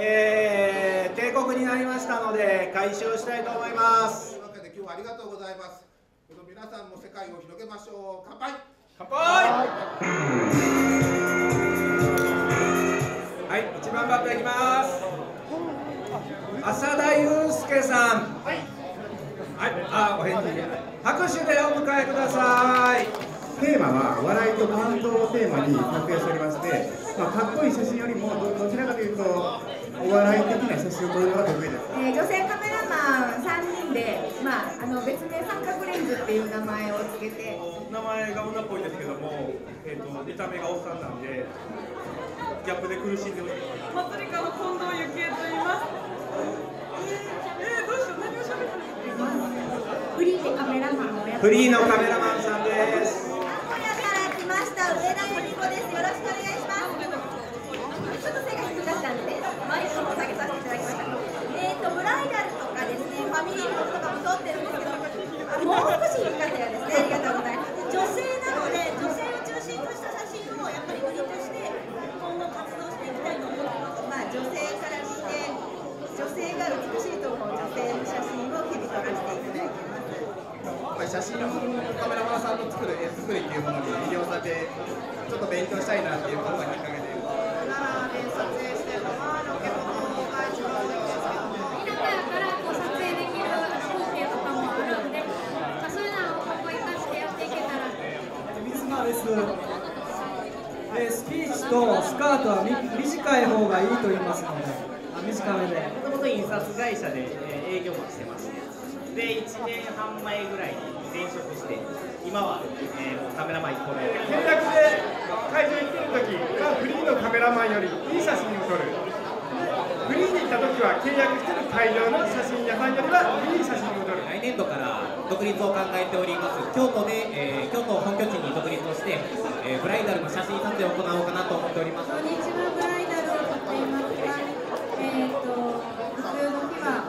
えー、帝国になりましたので開始をしたいと思います。というわけで今日はありがとうございます。この皆さんも世界を広げましょう。乾杯。乾杯。はい。一番バッターいきます。浅田祐介さん。はいはい。あお返事。拍手でお迎えください。テーマは笑いと感動をテーマに撮影しておりまして、まあ、かっこいい写真よりもどどちらかというとお笑い的な写真を撮るのが得意です。えー女性カメラマン3人で、まあ、あの別名三角レンズっていう名前をつけて。名前が女っぽいですけども、えー、と見た目がおっさんなんでギャップで苦しんでおります。祭り家の近藤幸恵と言います。えー、どうしよう何を喋ったらいいフリーでカメラマンをやってフリーのカメラマンさんです名古屋から来ました上田由美子ですよろしくお願いしますちょっと背が低かったんでマイクも下げさせていただきましたえっ、とブライダルとかですねファミリーローとかも撮ってるんですけどあもう少し低かったですねありがとうございます女性なので女性を中心とした写真をやっぱり売りとして今後活動していきたいと思ってますまあ女性からして女性が美しいと思う女性の写真を日々撮らせていただいてますま写真カメラマンさんの作る絵作りっていうものに魅了されてちょっと勉強したいなっていうことがきっかけで奈良で撮影してるのはロケモノが一番多いんですけど田舎やからこう撮影できる風景とかもあるんで、まあ、そういうのをここ生かしてやっていけたら水間です、えースピーチとスカートはみ短い方がいいと言いますので。あ短めで。もともと印刷会社でえー営業もしてまして。で1年半前ぐらいに転職して今は、えーカメラマン一個で契約で会場に来てる時はフリーのカメラマンよりいい写真を撮る。フリーに行った時は契約してる会場の写真屋さんよりはいい写真を撮る来年度から独立を考えております。京都で、えー京都を本拠地に独立をして、えーブライダルの写真撮影を行おうかなと思っております。土日は。ブライダルを撮っています。が、えー、と普通の日は、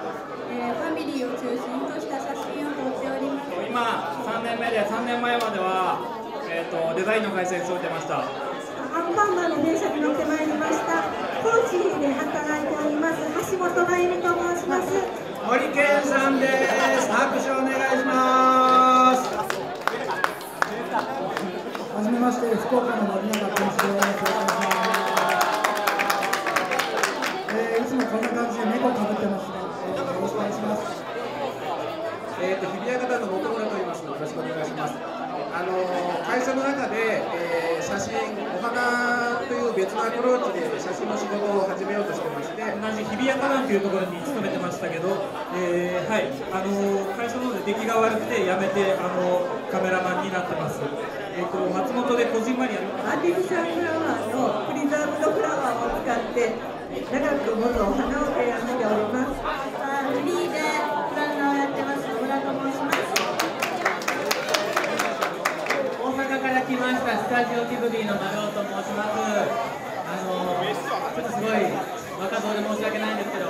えーファミリーを中心とした写真を撮っております。今3年目で3年前までは、えー、とデザインの会社に勤めてました。アンパンマンの電車に乗ってまいりました高知で働いております橋本真由美と申します森健さんです。拍手お願いします。けど、えーはい、あの会社の方で出来が悪くて辞めてあのカメラマンになってます。えっ、と松本でこじんまりやる。アーティフィシャルフラワーのプリザーブドフラワーを使って長く持つお花を提案しております。フリーでプランナーをやってます。小倉と申します。大阪から来ましたスタジオジブリの丸尾と申します。あのちょっとすごい若造で申し訳ないんですけど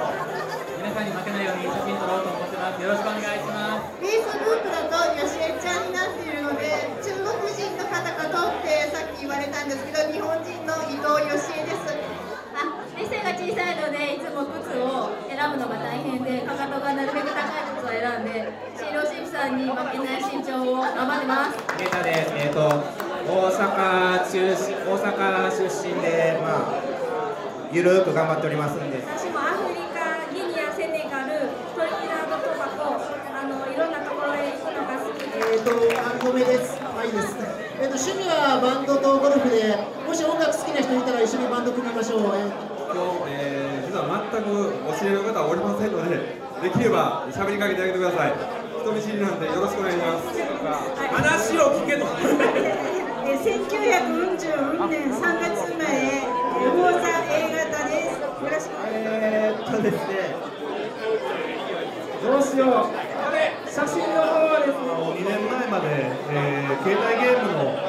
皆さんに負けないように写真撮ろうと思ってます。よろしくお願いします。Facebook だとよしえちゃんになっているので中国人の方が撮ってさっき言われたんですけど日本人の伊藤よしえです。あ目線が小さいのでいつも靴を選ぶのが大変でかかとがなるべく高い靴を選んで新郎新婦さんに負けない身長を頑張ってます。データで、えー、と大阪中大阪出身で、まあ、ゆるーく頑張っておりますんで。私もアフリカ、ギニア、セネガル、トリニダード・トバゴ、あのいろんなところへ行くのが好きでえー、と、アンゴメです。はいです。えー、と、趣味はバンドとゴルフで、もし音楽好きな人いたら一緒にバンド組みましょう。えー今日、えー、実は全くお知り合いの方はおりませんので、できれば喋りかけてあげてください。人見知りなんでよろしくお願いします。話を聞けと え1942年3月生まれ魚座 A 型ですよろしくお願いしますえーっとですねどうしよう写真の方はですね2年前まで、えー携帯ゲームの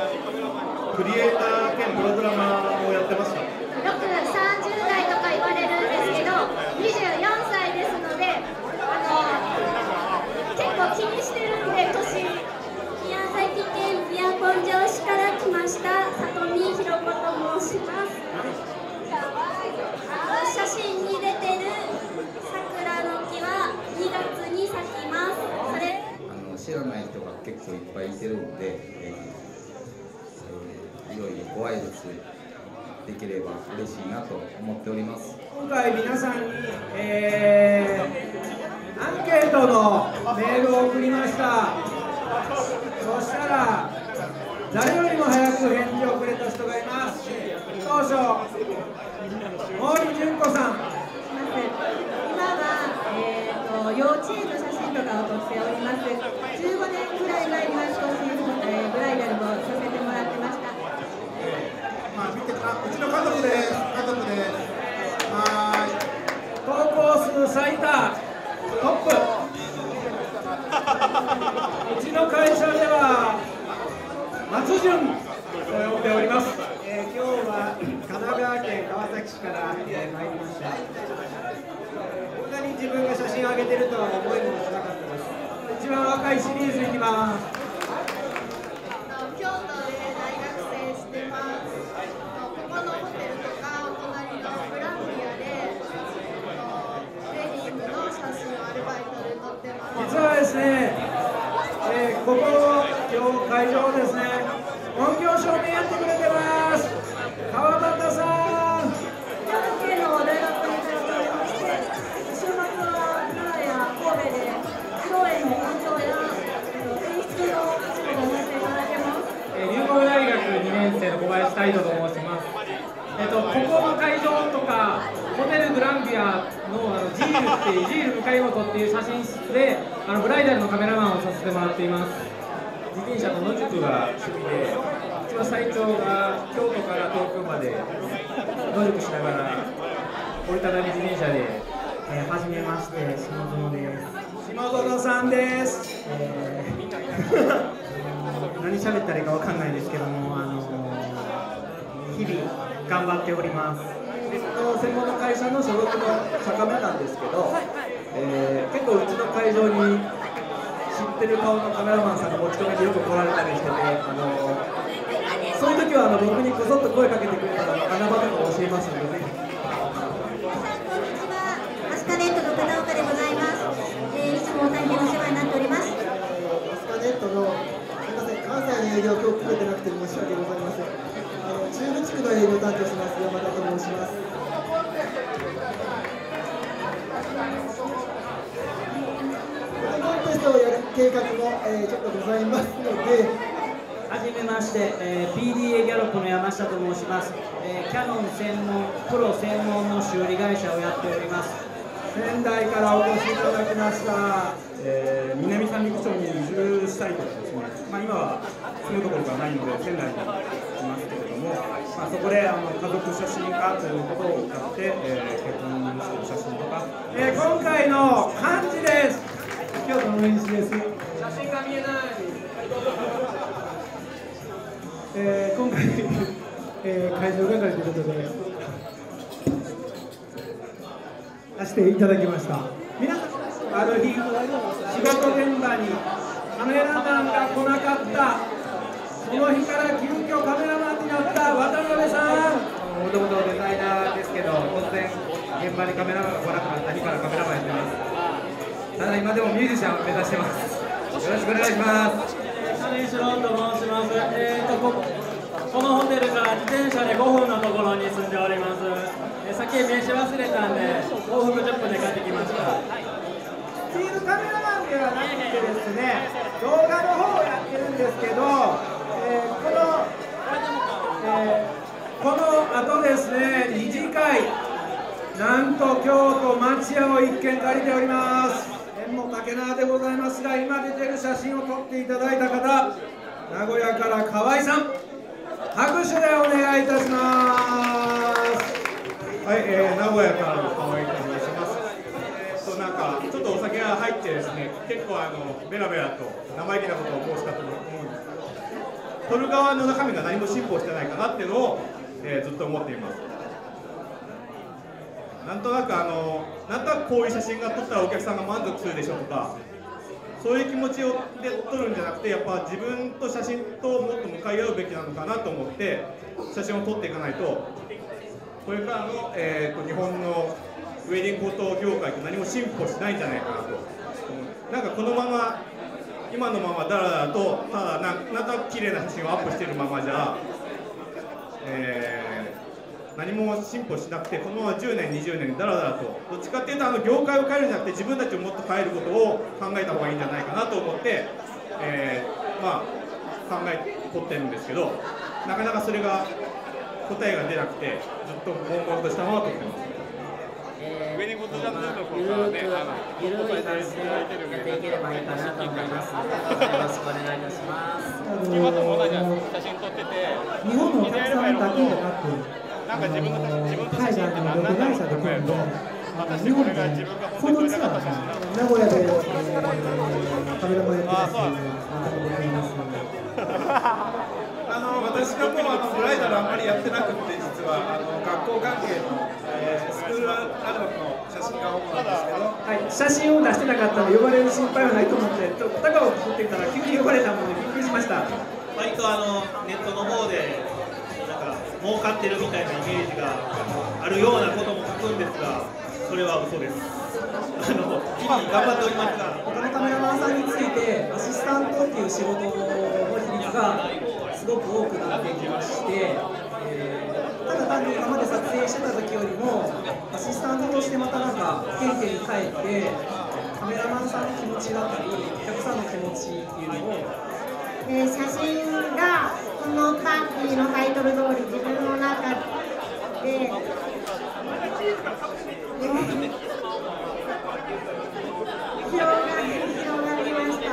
クリエイター兼プログラマーをやってました。よく30代とか言われるんですけど24歳ですのであの結構気にしてるんで年宮崎県ビアポン城市から来ました里見ひろ子と申します写真に出て結構いっぱいいてるので、えーえーいろいろご挨拶できれば嬉しいなと思っております。今回皆さんに、えーアンケートのメールを送りました。そしたら誰よりも早く返事をくれた人がいます。当初毛利純子さん。今は、えー、と幼稚園のとかを撮っております15年くらい前には少し、えーブライダルもさせてもらってましたまあ見てあうちの家族です家族ですは投稿数最多トップうちの会社では松潤と呼んでおります、えー今日は神奈川県川崎市から、えー参りました。こんなに自分が写真を上げてるとは思いもしなかったです番若いシリーズいきます京都で大学生してます。ここのホテルとかお隣のブランビアでの写真をアルバイトで撮ってます。実はですね、えーここ今日会場ですね音響照明やってくれ生の小林大斗と申します。えっ、とここの会場とかホテルグランビアのあのジールっていうジール向井本っていう写真室であのブライダルのカメラマンをさせてもらっています。自転車と野宿が趣味で、一番最長が京都から東京まで野宿しながら折りたたみ自転車で、えー、初めまして下園です。下園さんです、えー 何喋ったらいいかわかんないですけども、あの日々頑張っております。でこの専門の会社の所属の酒目なんですけど、えー結構うちの会場に知ってる顔のカメラマンさんが持ち込みでよく来られたりしてて、あのそういう時はあの僕にこそっと声かけてくれたら穴場とか教えますので、ぜひ。マスカネットの片岡でございます、えーいつも大変お世話になっておりますマスカネットのすみません関西の営業今日来れてなくて申し訳ございませんあの中部地区の営業担当します山田と申しますフォトコンテストをやる計画も、えーちょっとございますので。はじめまして、えー PDA ギャロップの山下と申します、えーキャノン専門プロ専門の修理会社をやっております。仙台からお越しいただきました。えー南三陸町に移住したいとかですね、まあ、今は住むところがないので仙台にいますけれども、まあ、そこであの家族写真家ということをやって、えー結婚してる写真とか、えー今回の漢字です京都のです。写真が見えない。えー今回、えー会場係ということで出していただきました。皆さんある日仕事現場にカメラマンが来なかったその日から急遽カメラマンになった渡辺さん。もともとデザイナーですけど、突然現場にカメラマンが来なくなった日からカメラマンやってます。ただ今でもミュージシャンを目指してます。よろしくお願いします。金城と申します。えーとここのホテルから自転車で5分のところに住んでおります。えーさっき名刺忘れたんで往復10分で帰ってきました。スチールカメラマンではなくてですね動画の方をやってるんですけど、えーこの、えーこの後ですね二次会なんと京都町屋を一軒借りておりますも竹縄でございますが今出てる写真を撮っていただいた方名古屋から河合さん拍手でお願いいたしますはい、えー名古屋からの河合と申します。えーっとなんかちょっとお酒が入ってですね、結構あのベラベラと生意気なことを申したと思うんですけど、撮る側の中身が何も進歩してないかなっていうのを、えーずっと思っています。なんとなくあのなんとなくこういう写真が撮ったらお客さんが満足するでしょうとか。そういう気持ちをで撮るんじゃなくてやっぱ自分と写真ともっと向かい合うべきなのかなと思って写真を撮っていかないとこれからの、えー、と日本のウェディングフォト業界って何も進歩しないんじゃないかなと、うなんかこのまま今のままだらだらとただなんなんとなく綺麗な写真をアップしてるままじゃ、えー何も進歩しなくてこのまま10年20年だらだらとどっちかっていうとあの業界を変えるんじゃなくて自分たちをもっと変えることを考えた方がいいんじゃないかなと思って、えーまあ考え取ってるんですけどなかなかそれが答えが出なくてずっと悶々としたまま取ってます。えー、ゆるーくゆるい感じでやっていければいいかなと思いますので、よろしくお願いいたします。今とも同じ写真撮ってて、日本のお客さんだけじゃなく、なんか自分の自分の写海真って外の旅何なんだろう行会社で組んで、果たし日本でこれが自分がこ本当にのツアーが名古屋で、えー、カメラマンやってたっていうのを聞いてます。あの私がもうあのブライダルあんまりやってなくて実はあの学校関係の、えースクールアルバムの写真が主なんですけど、はい、写真を出してなかったら呼ばれる心配はないと思って、ちょっと高をくってたら急に呼ばれたものでびっくりしました。割とあのネットの方で儲かってるみたいなイメージがあるようなことも書くんですがそれは嘘ですあの日々頑張っておりますが他のカメラマンさんについて、アシスタントっていう仕事の比率がすごく多くなってきまして、えーただ単に今まで撮影してた時よりも、アシスタントとしてまたなんか、原点に帰って、カメラマンさんの気持ちだったり、お客さんの気持ちっていうのを、えー写真のパーティーのタイトル通り自分の中で広がり広がりました。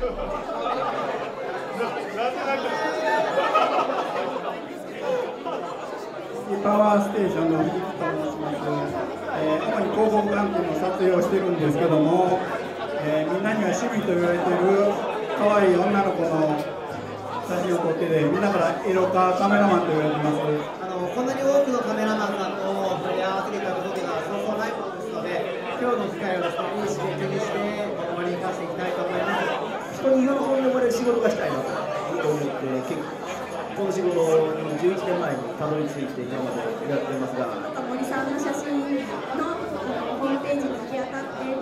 パワーステーションの藤木と申します、えー主に広告関係の撮影をしてるんですけども、えーみんなには趣味と言われている可愛い女の子の写真を撮っててみんなからエロカカメラマンと言われてますあのこんなに多くのカメラマンさんと触れ合わせていただくことがそうそうないことですので、今日の機会をですね、いい刺激にして、終わりに行かせていきたいと思います。人に喜んでもらえる仕事がしたいなと思って結構この仕事に11年前にたどり着いて今までやってますが森さんの写真のホームページに行き当たって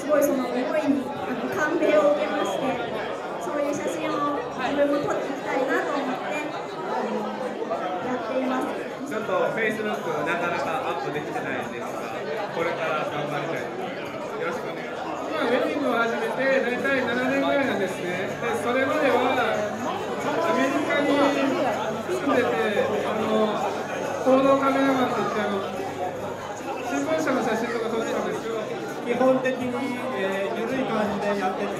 すごいその思いにあの感銘を受けましてそういう写真を自分も撮っていきたいなと思ってあのやっていますちょっとフェイスブックなかなかアップできてないんですが、これから頑張りたいと思います。よろしくお願いします。まあ、ウェディングを始めて大体7年ぐらいなんですね。で、それまではアメリカに住んでて、あの報道カメラマン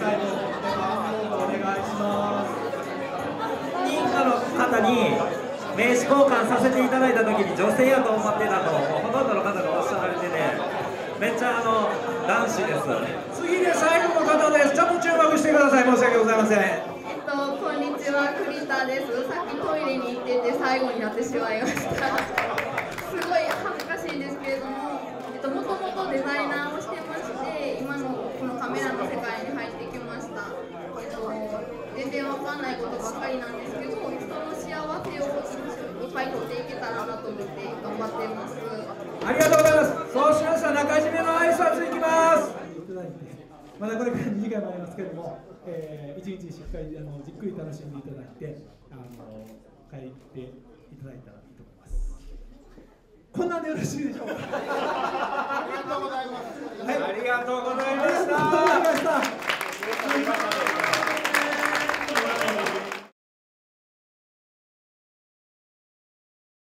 でやっていきたいと思ってます。どうぞお願いします。認可の方に名刺交換させていただいた時に女性やと思ってたとほとんどの方がおっしゃられててめっちゃあの男子です次で最後の方ですちょっと注目してください申し訳ございませんえっと、こんにちは、栗田です。さっきトイレに行ってて最後になってしまいました。すごい恥ずかしいんですけれども、えっと、もともとデザイナーをしてまして、今のこのカメラの世界に入ってきました。えっと、全然わかんないことばっかりなんですけど、人の幸せをいっぱい取っていけたらなと思って頑張ってます。ありがとうございますそうしましたら中締めの挨拶いきますまだこれから2時間もありますけれども、えー、一日しっかりあのじっくり楽しんでいただいて、あの帰っていただいたらいいと思います。こんなんでよろしいでしょうか？ありがとうございますはいありがとうございました